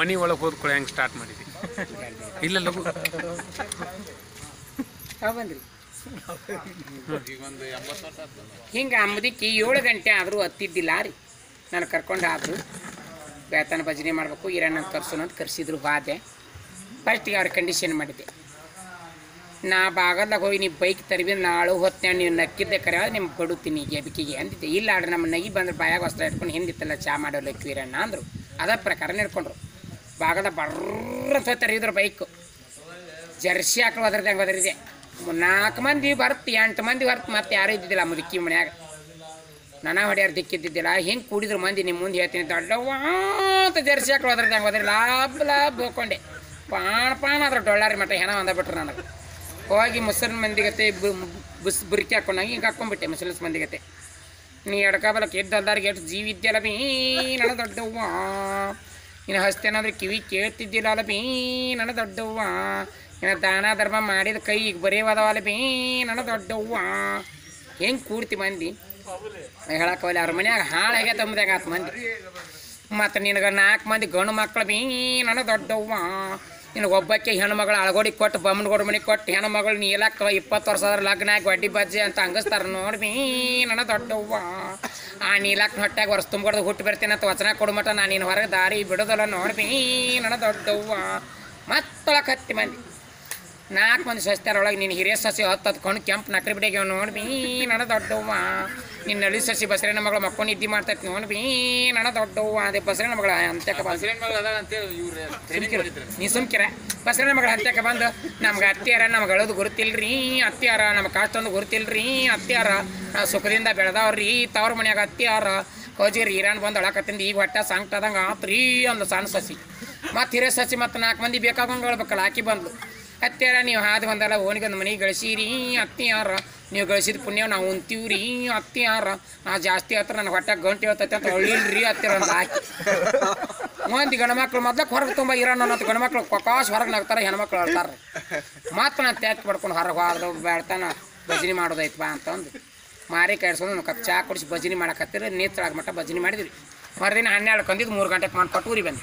ಮನಿ ಒಳಗೆ ಹೋದ್ಕೊಳ್ಳಿ ಹೆಂಗೆ ಸ್ಟಾರ್ಟ್ ಮಾಡಿದ್ವಿ ಇಲ್ಲ ಲಘು. ಬಂದ್ರಿ. ಹಿಂಗೆ ಅಂಬುದಕ್ಕೆ ಏಳು ಗಂಟೆ ಆದರೂ ಹತ್ತಿದ್ದಿಲ್ಲ ರೀ. ನಾನು ಕರ್ಕೊಂಡು ಆದರು. ಬೇತನ ಭಜನೆ ಮಾಡಬೇಕು ಈರಣ್ಣನ ಕರ್ಸೋಣ ಅಂತ ಕರ್ಸಿದ್ರು ಬಾದೆ. ಫಸ್ಟಿಗೆ ಅವ್ರ ಕಂಡೀಷನ್ ಮಾಡಿದ್ದೆ ನಾ ಭಾಗದಾಗ ಹೋಗಿ ನೀವು ಬೈಕ್ ತರಬಿ ನಾಳು ಹೊತ್ತೆ ನೀವು ನಕ್ಕಿದ್ದೆ ಕರೆ ನಿಮ್ಗೆ ಕೊಡುತ್ತೀನಿ ಎದಕ್ಕಿಗೆ ಅಂದಿದ್ದೆ. ಇಲ್ಲ ಆಡ್ರಿ ನಮ್ಮ ನಗಿ ಬಂದ್ರೆ ಬಾಯಾಗ ವಸ್ತ್ರ ಇಟ್ಕೊಂಡು ಹಿಂದಿತ್ತಲ್ಲ ಚಾ ಮಾಡೋಲ್ಲ ಕ್ವೀರಣ್ಣ ಅಂದರು. ಅದ ಪ್ರಕಾರ ನಡ್ಕೊಂಡ್ರು ಬಾಗದ ಬರ್ರ ಅಂತ ತರಿದ್ರು ಬೈಕು ಜರ್ಸಿ ಹಾಕಲು ಅದ್ರದ್ದು ಹೆಂಗೆ ಅದ್ರಿದೆ ನಾಲ್ಕು ಮಂದಿ ಬರ್ತು, ಎಂಟು ಮಂದಿ ಬರ್ತು, ಮತ್ತೆ ಯಾರೂ ಇದ್ದಿದ್ದಿಲ್ಲ ಮುದುಕಿ ಮನ್ಯಾಗ. ನನ ಹೊಡೆಯಾರು ದಿಕ್ಕಿದ್ದಿದ್ದಿಲ್ಲ, ಹಿಂಗೆ ಕೂಡಿದ್ರು ಮಂದಿ ನಿಮ್ಮ ಮುಂದೆ ಹೇಳ್ತೀನಿ ದೊಡ್ಡವಾಂತ ಜರ್ಸಿ ಹಾಕಲು ಅದ್ರದ್ದು ಹೆಂಗೆ ಒದರಿ ಲಾಬ್ ಲಾಭ ಹೋಗ್ಕೊಂಡೆ. ಪಾಣ ಪಾಣ ಅದ್ರ ಡೊಳ್ಳಾರಿ ಮಠ ಹೆಣ ಅಂದಬಿಟ್ರು ನನಗೆ. ಹೋಗಿ ಮುಸಲ್ಮಾನ್ ಮಂದಿಗತೆ ಬುಸ್, ಬುರ್ಕಿ ಹಾಕೊಂಡಾಗ ಹಿಂಗೆ ಹಾಕ್ಕೊಂಡ್ಬಿಟ್ಟೆ ಮುಸಲ್ಸ್ ಮಂದಿಗತೆ. ನೀ ಎಡ್ಕಬಲಕ್ಕೆ ಕೆದ್ದಲ್ದಾರಿಗೆ ಎಷ್ಟು ಜೀವ ಇದ್ಯಲ್ಲ ಬೀ? ನನ್ನ ದೊಡ್ಡವ್ವ. ನೀನು ಹಸ್ತೇನಾದ್ರೆ ಕಿವಿ ಕೇಳ್ತಿದ್ದಿಲ್ಲ ಅಲ್ಲ ಬೀ? ನನ್ನ ದೊಡ್ಡವ್ವ. ಇನ್ನು ದಾನ ಧರ್ಮ ಮಾಡಿದ ಕೈ ಈಗ ಬರೆಯವದವಲ್ಲ ಬೀ? ನನ್ನ ದೊಡ್ಡವ್ವ. ಹೆಂಗೆ ಕೂಡ್ತಿ ಮಂದಿ? ಹೇಳಕ್ಕವಲ್ಲ ಅವ್ರ ಮನ್ಯಾಗ ಹಾಳಾಗೆ ತಂಬದಾಗ ಆತು ಮಂದಿ. ಮತ್ತು ನಿನಗೆ ನಾಲ್ಕು ಮಂದಿ ಗಂಡು ಮಕ್ಕಳು ಬೀ? ನನ್ನ ದೊಡ್ಡವ್ವ. ನಿನಗೆ ಒಬ್ಬಕ್ಕೆ ಹೆಣ್ಮಗಳು ಅಳಗೋಡಿ ಕೊಟ್ಟು ಬಮ್ಮನಗೋಡ ಮನೆ ಕೊಟ್ಟು ಹೆಣ್ಮಗಳು ನೀಲಕ್ಕ ಇಪ್ಪತ್ತು ವರ್ಷ ಆದ್ರೆ ಲಗ್ನ ಆಗಿ ವಡ್ಡಿ ಬಜ್ಜಿ ಅಂತ ಹಂಗಸ್ತಾರ ನೋಡಿ ಬೀ ನನ್ನ ದೊಡ್ಡವ್ವ. ಆ ನೀಲಕ್ಕ ಹೊಟ್ಟಾಗ ವರ್ಷ ತುಂಬಿಡ್ದು ಹುಟ್ಟು ಬರ್ತೀನಿ ಅಂತ ವಚನ ಕೊಡ್ಮಟ ನಾನು ನಿನ್ನ ಹೊರಗೆ ದಾರಿ ಬಿಡೋದಲ್ಲ ನೋಡಿ ನನ್ನ ದೊಡ್ಡವ್ವ. ಮತ್ತೊಳಗೆ ಹತ್ತಿ ಮಂದಿ. ನಾಲ್ಕು ಮಂದಿ ಸಸ್ತಾರೊಳಗೆ ನೀನು ಹಿರಿಯ ಸಸಿ ಹತ್ತು ಹತ್ಕೊಂಡು ಕೆಂಪು ನಕ್ರಿ ಬಿಡಿಗೆ ನೋಡಿ ನನ್ನ ದೊಡ್ಡವ್ವ. ನಿನ್ನ ನಳಿ ಸಸಿ ಬಸರೇನ ಮಗಳು ಮಕ್ಕೊಂಡು ನಿದ್ದೆ ಮಾಡ್ತೈತಿ ನೋಡಿ ಬೀ ನನ್ನ ದೊಡ್ಡವ್ವ ಅದೇ ಬಸರೇನ ಮಗಳ ಅಂತಕ ನೀ ಸುಮ್ಕಿರ. ಬಸರೇನ ಮಗಳ ಅಂತ್ಯಕ್ಕೆ ಬಂದು ನಮ್ಗೆ ಅತ್ತಿಯಾರ ನಮ್ಗೆ ಅಳೋದು ಗುರುತಿಲ್ರಿ ಅತ್ತಿಯಾರ ನಮ್ಮ ಕಾಷ್ಟೊಂದು ಗುರುತಿಲ್ರಿ ಅತ್ತಿಯಾರ ನಾವು ಸುಖದಿಂದ ಬೆಳೆದವ್ರಿ ತವ್ರ ಮನ್ಯಾಗ ಅತ್ತಿಯಾರ ಕೋಜಿರಿ ಇರಾನ್ ಬಂದು ಅಳಕತ್ತಿಂದ ಈಗ ಹೊಟ್ಟೆ ಸಂಕಟದಂಗೆ ಆತ್ರಿ ಒಂದು ಸಣ್ಣ ಸಸಿ. ಮತ್ತು ಹಿರೇ ಸಸಿ ಮತ್ತು ನಾಲ್ಕು ಮಂದಿ ಬೇಕಾಗಂಗೆ ಹೇಳ್ಬೇಕಲ್ಲ ಆಕಿ ಬಂದ್ಲು. ಅತ್ತಿಯಾರ ನೀವು ಹಾದು ಬಂದಲ್ಲ ಓನಿಗೊಂದು ಮನೆಗೆ ಗಳಿಸಿರಿ ಅತ್ತೆಯಾರ ನೀವು ಗಳಿಸಿದ ಪುಣ್ಯ ನಾವು ಅತ್ತಿ ಆರಾ ನಾ ಜಾಸ್ತಿ ಹತ್ರ ನನ್ನ ಹೊಟ್ಟೆ ಗಂಟೆ ಹೇಳ್ತೈತೆ ಅಂತ ಹೊಳ್ಳಿಲ್ರಿ ಹತ್ತಿರ ಅಂತ ಹಾಕಿ ಮಂದಿ ಮಕ್ಕಳು ಮೊದ್ಲಕ್ಕೆ ಹೊರಗೆ ತುಂಬ ಇರೋಣ ಅನ್ನೋದು ಗಣಮಕ್ಳು ಕೊಕಾಶ್ ಹೊರಗೆ ನಗ್ತಾರೆ, ಹೆಣ್ಮಕ್ಳು ಹೇಳ್ತಾರೆ ಮತ್ತೆ ನಾನು ತ್ಯಾಕ್ ಪಡ್ಕೊಂಡು ಹೊರಗೆ ಹೋದ್ರು ಬೇಡ್ತಾನ, ಭಜನೆ ಮಾಡೋದೈತೆ ಬಾ ಅಂತಂದು. ಮಾರಿ ಕಾಯಿಸ್ಕೊಂಡು ಒಂದು ಕಪ್ ಚಾ ಕುಡಿಸಿ ಭಜನೆ ಮಾಡಕತ್ತಿರ ನೇತ್ರ ಮಟ್ಟ ಭಜನೆ ಮಾಡಿದ್ರಿ. ಮರುದಿನ ಹನ್ನೆರಡು ಕಂದಿದ್ದು ಮೂರು ಗಂಟೆಗೆ ಮಾಡ್ಕೊಟ್ಟು ಊರಿಗೆ ಬಂದು